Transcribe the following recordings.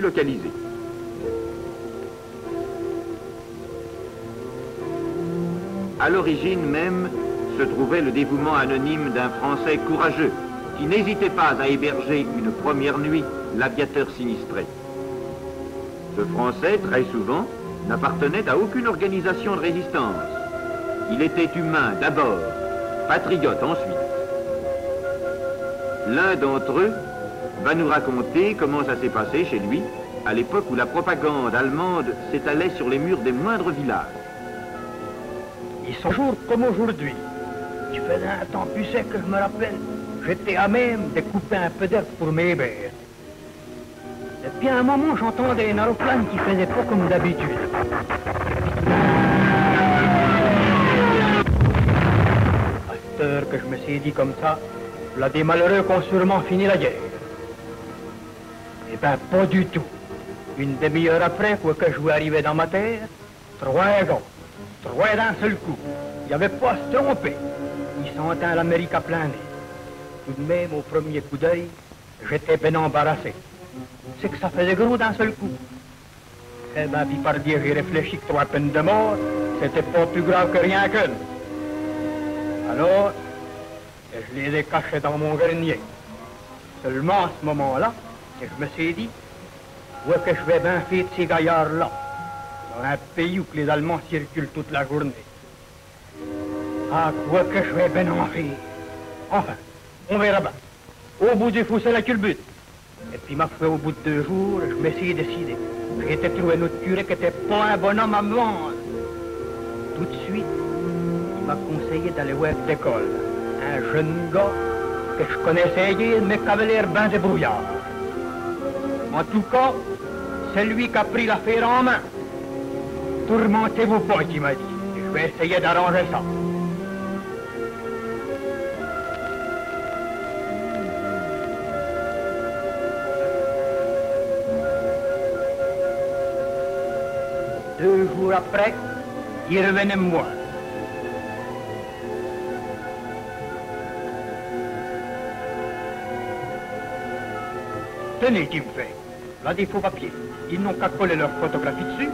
localisé. À l'origine même se trouvait le dévouement anonyme d'un Français courageux qui n'hésitait pas à héberger une première nuit l'aviateur sinistré. Ce Français, très souvent, n'appartenait à aucune organisation de résistance. Il était humain d'abord, patriote ensuite. L'un d'entre eux va nous raconter comment ça s'est passé chez lui à l'époque où la propagande allemande s'étalait sur les murs des moindres villages. Ils sont jours comme aujourd'hui. Il faisait un temps plus sec que je me rappelle. J'étais à même de couper un peu d'herbe pour mes bêtes. Et puis à un moment, j'entendais un aéroplane qui faisait pas comme d'habitude. À cette heure que je me suis dit comme ça, là des malheureux qui ont sûrement fini la guerre. Eh ben, pas du tout. Une demi-heure après, quoi que je vous arrivais dans ma terre, trois gars, trois d'un seul coup. Il n'y avait pas à se tromper. Ils sont à l'Amérique à plein nez. Tout de même, au premier coup d'œil, j'étais bien embarrassé. C'est que ça faisait gros d'un seul coup. Eh ben, puis par dire, j'ai réfléchi que trois peines de mort, c'était pas plus grave que rien qu'une. Alors, je les ai cachés dans mon grenier. Seulement à ce moment-là, je me suis dit, où est-ce que je vais bien faire de ces gaillards-là, dans un pays où les Allemands circulent toute la journée. Ah, quoi que je vais bien en faire. Enfin, on verra bien. Au bout du c'est la culbute. Et puis, ma foi, au bout de deux jours, je me suis décidé. J'étais trouvé un autre curé qui n'était pas un bonhomme à me. Tout de suite, il m'a conseillé d'aller voir d'école. Un jeune gars que je connaissais hier, mais l'air bien débrouillard. En tout cas, c'est lui qui a pris l'affaire en main. Tourmentez-vous pas, il m'a dit. Je vais essayer d'arranger ça. Deux jours après, il revenait me voir. Tenez, dit me fait. Là, des faux papiers. Ils n'ont qu'à coller leur photographie dessus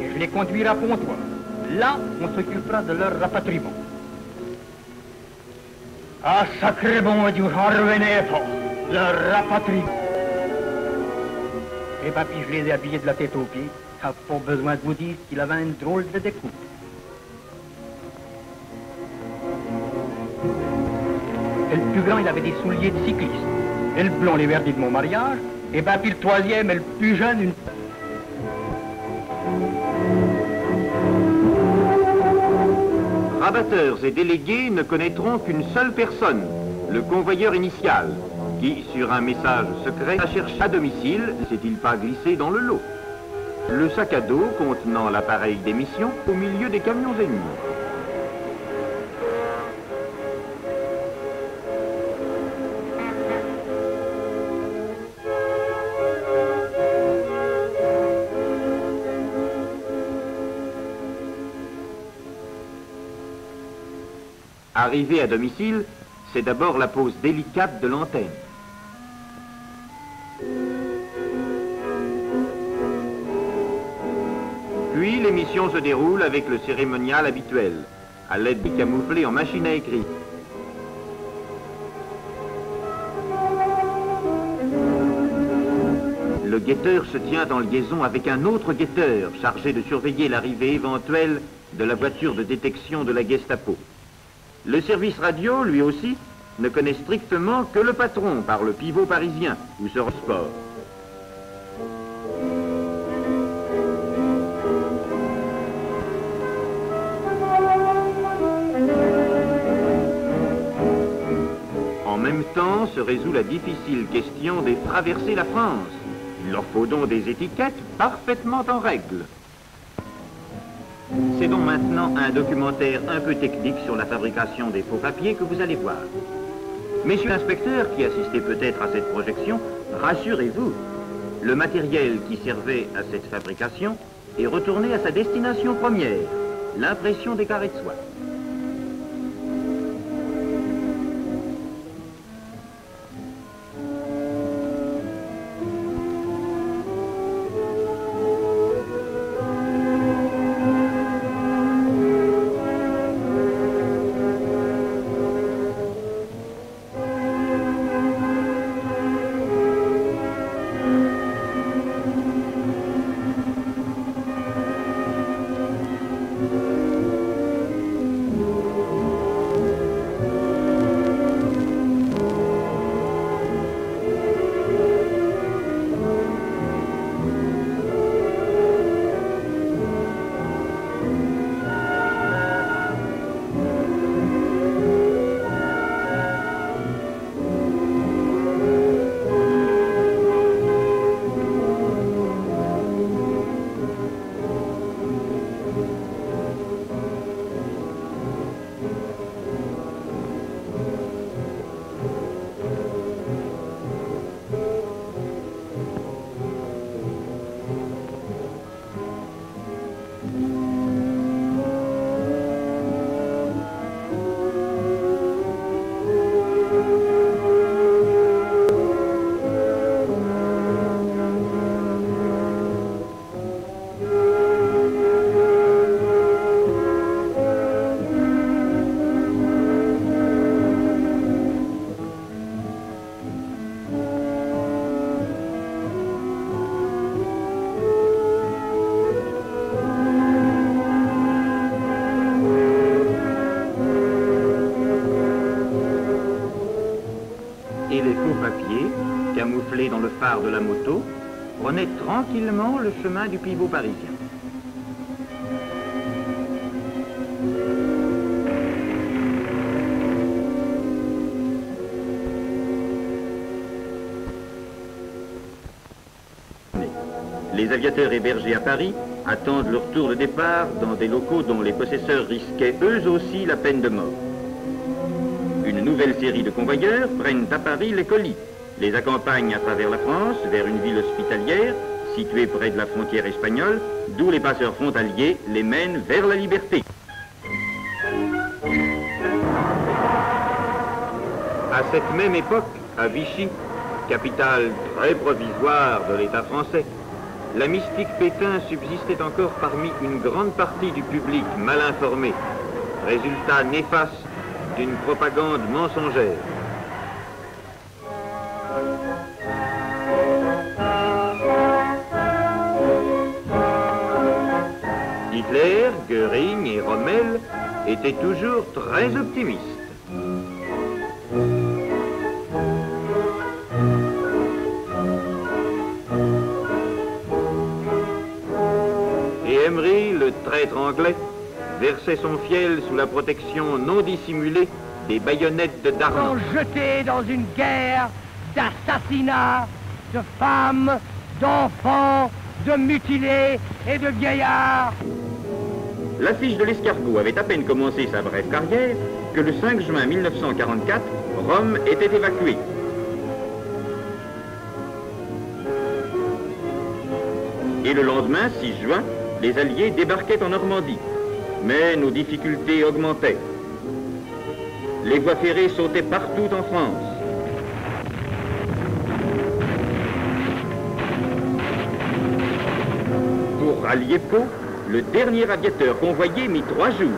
et je les conduirai à Pontoise. Là, on s'occupera de leur rapatriement. Ah, sacré bon Dieu, revenais pas. Leur rapatriement. Et papy, je les ai habillés de la tête aux pieds. Ça pas besoin de vous dire qu'il avait une drôle de découpe. Et le plus grand, il avait des souliers de cycliste. Et le blond, les verdis de mon mariage. Et ben, puis le troisième et le plus jeune, une... Rabatteurs et délégués ne connaîtront qu'une seule personne, le convoyeur initial, qui, sur un message secret, a cherché à domicile, s'est-il pas glissé dans le lot Le sac à dos contenant l'appareil d'émission au milieu des camions ennemis. Arrivé à domicile, c'est d'abord la pose délicate de l'antenne. Puis l'émission se déroule avec le cérémonial habituel, à l'aide des camouflés en machine à écrire. Le guetteur se tient en liaison avec un autre guetteur chargé de surveiller l'arrivée éventuelle de la voiture de détection de la Gestapo. Le service radio, lui aussi, ne connaît strictement que le patron par le pivot parisien ou ce sport. En même temps se résout la difficile question des traverser la France. Il leur faut donc des étiquettes parfaitement en règle. C'est donc maintenant un documentaire un peu technique sur la fabrication des faux papiers que vous allez voir. Messieurs l'inspecteur qui assistez peut-être à cette projection, rassurez-vous, le matériel qui servait à cette fabrication est retourné à sa destination première, l'impression des carrés de soie. Camouflés dans le phare de la moto, prenaient tranquillement le chemin du pivot parisien. Les aviateurs hébergés à Paris attendent leur tour de départ dans des locaux dont les possesseurs risquaient eux aussi la peine de mort. Une nouvelle série de convoyeurs prennent à Paris les colis, les accompagnent à travers la France vers une ville hospitalière située près de la frontière espagnole, d'où les passeurs frontaliers les mènent vers la liberté. À cette même époque, à Vichy, capitale très provisoire de l'État français, la mystique Pétain subsistait encore parmi une grande partie du public mal informé, résultat néfaste d'une propagande mensongère. Hitler, Göring et Rommel étaient toujours très optimistes. Emery, le traître anglais, versait son fiel sous la protection non dissimulée des baïonnettes de Darlan. jetés dans une guerre d'assassinats, de femmes, d'enfants, de mutilés et de vieillards. L'affiche de l'escargot avait à peine commencé sa brève carrière que le 5 juin 1944, Rome était évacuée. Et le lendemain, 6 juin, les Alliés débarquaient en Normandie. Mais nos difficultés augmentaient. Les voies ferrées sautaient partout en France. Pour rallier Pau, le dernier aviateur convoyé mit trois jours.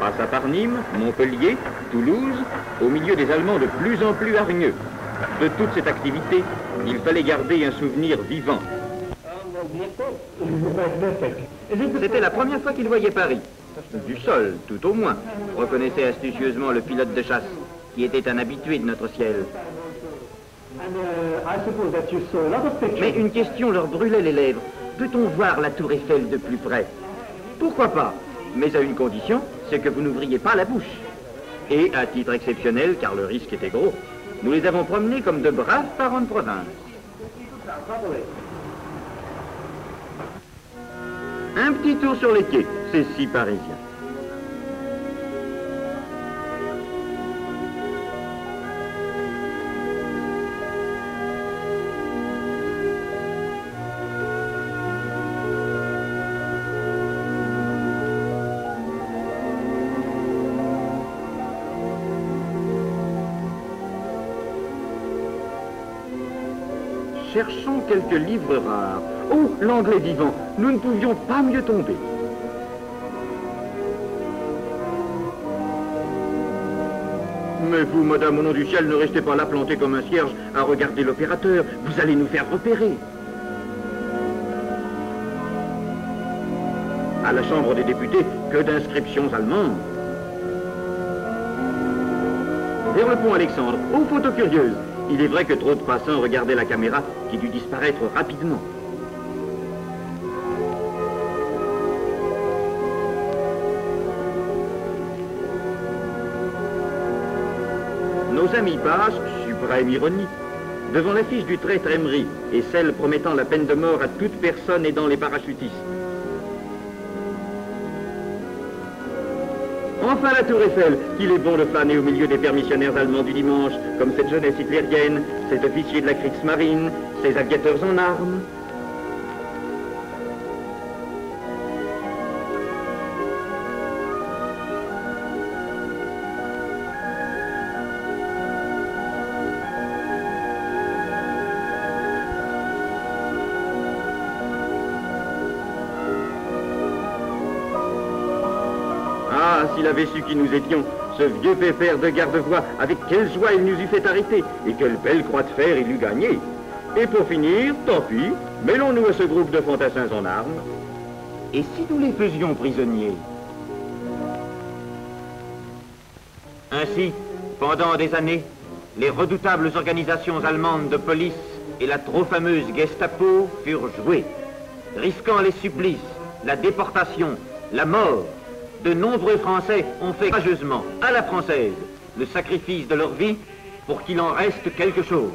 Passa par Nîmes, Montpellier, Toulouse, au milieu des Allemands de plus en plus hargneux. De toute cette activité, il fallait garder un souvenir vivant. C'était la première fois qu'il voyait Paris. Du sol, tout au moins, reconnaissait astucieusement le pilote de chasse, qui était un habitué de notre ciel. Mais une question leur brûlait les lèvres. Peut-on voir la tour Eiffel de plus près? Pourquoi pas? Mais à une condition, c'est que vous n'ouvriez pas la bouche. Et à titre exceptionnel, car le risque était gros, nous les avons promenés comme de braves parents de province. Un petit tour sur les quais, c'est si parisien. Cherchons quelques livres rares. Oh, l'anglais vivant, nous ne pouvions pas mieux tomber. Mais vous, madame, au nom du ciel, ne restez pas là planté comme un cierge à regarder l'opérateur. Vous allez nous faire repérer. À la Chambre des députés, que d'inscriptions allemandes. Vers pont Alexandre, aux photos curieuses. Il est vrai que trop de passants regardaient la caméra qui dut disparaître rapidement. Passent, suprême ironie, devant l'affiche du traître Emery et celle promettant la peine de mort à toute personne aidant les parachutistes. Enfin la tour Eiffel, qu'il est bon de flâner au milieu des permissionnaires allemands du dimanche, comme cette jeunesse hitlérienne, cet officier de la Kriegsmarine, ces aviateurs en armes. S'il avait su qui nous étions, ce vieux pépère de garde-voie, avec quelle joie il nous eût fait arrêter, et quelle belle croix de fer il eût gagné. Et pour finir, tant pis, mêlons-nous à ce groupe de fantassins en armes. Et si nous les faisions prisonniers? Ainsi, pendant des années, les redoutables organisations allemandes de police et la trop fameuse Gestapo furent joués. Risquant les supplices, la déportation, la mort, de nombreux Français ont fait courageusement, à la française, le sacrifice de leur vie pour qu'il en reste quelque chose.